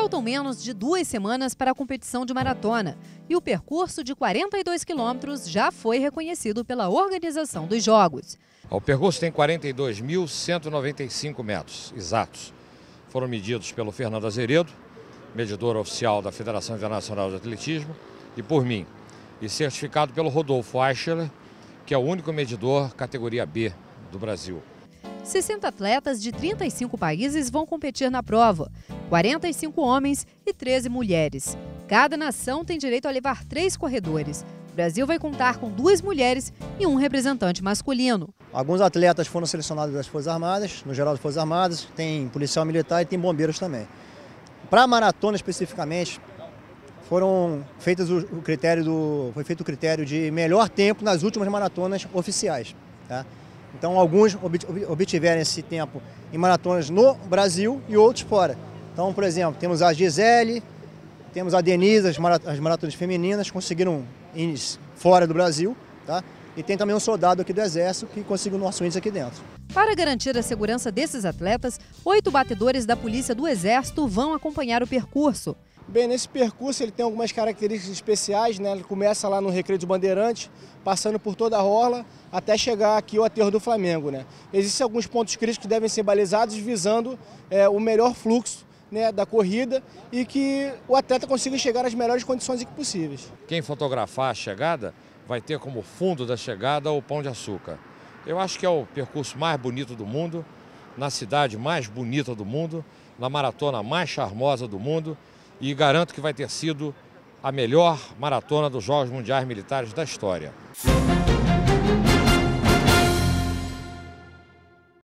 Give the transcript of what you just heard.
Faltam menos de duas semanas para a competição de maratona e o percurso de 42 quilômetros já foi reconhecido pela organização dos Jogos. O percurso tem 42.195 metros exatos. Foram medidos pelo Fernando Azeredo, medidor oficial da Federação Internacional de Atletismo, e por mim, e certificado pelo Rodolfo Eichler, que é o único medidor categoria B do Brasil. 60 atletas de 35 países vão competir na prova, 45 homens e 13 mulheres. Cada nação tem direito a levar três corredores. O Brasil vai contar com duas mulheres e um representante masculino. Alguns atletas foram selecionados das Forças Armadas, no geral das Forças Armadas, tem policial militar e tem bombeiros também. Para a maratona especificamente, foram feitas o, critério do, foi feito o critério de melhor tempo nas últimas maratonas oficiais. Tá? Então, alguns obtiveram esse tempo em maratonas no Brasil e outros fora. Então, por exemplo, temos a Gisele, temos a Denise, as, maratonas femininas conseguiram índice fora do Brasil, tá? E tem também um soldado aqui do Exército que conseguiu o nosso índice aqui dentro. Para garantir a segurança desses atletas, oito batedores da Polícia do Exército vão acompanhar o percurso. Bem, nesse percurso ele tem algumas características especiais, né? Ele começa lá no Recreio de Bandeirantes, passando por toda a orla, até chegar aqui ao aterro do Flamengo, né? Existem alguns pontos críticos que devem ser balizados visando é, o melhor fluxo né, da corrida e que o atleta consiga chegar nas melhores condições possíveis. Quem fotografar a chegada vai ter como fundo da chegada o Pão de Açúcar. Eu acho que é o percurso mais bonito do mundo, na cidade mais bonita do mundo, na maratona mais charmosa do mundo e garanto que vai ter sido a melhor maratona dos Jogos Mundiais Militares da história.